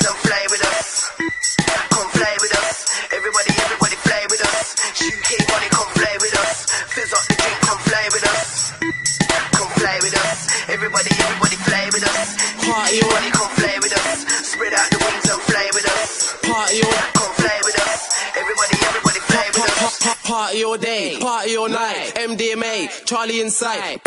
Come fly with us. Come fly with us. Everybody, everybody fly with us. Shoot hate come fly with us. Fizz up the drink, come fly with us. Come fly with us. Everybody, everybody fly with us. Party money, come fly with us. Spread out the wings and fly with us. Party on. Come fly with us. Everybody, everybody fly with us. Party all day, party all night. MDMA, Charlie inside.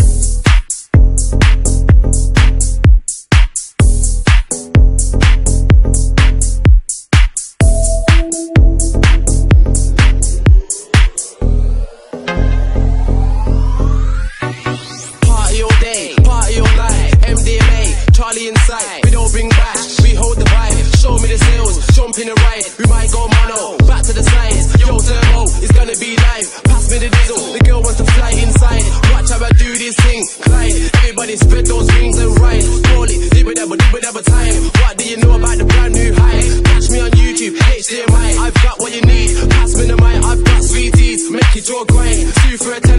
Sales, jump in the ride. We might go mono, back to the science. Yo, turbo, it's gonna be live. Pass me the diesel, the girl wants to fly inside. Watch how I do this thing, glide. Everybody spread those wings and ride. Call it, dibba dabba, dibba dabba time. What do you know about the brand new high? Catch me on YouTube, HDMI. I've got what you need. Pass me the mic, I've got sweeties. Make your jaw grind. Two for a tenner,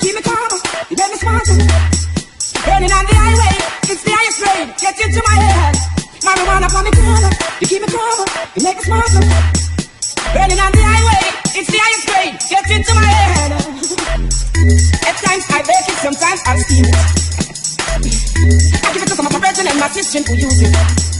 Keep. You. Burning on the highway, it's the highest grade. Get into my head. Marijuana me. You keep me. You make me smarter. Burning on the highway, it's the highest grade. Get into my head. I bake it, sometimes I it. I give it to some of my and my who use it.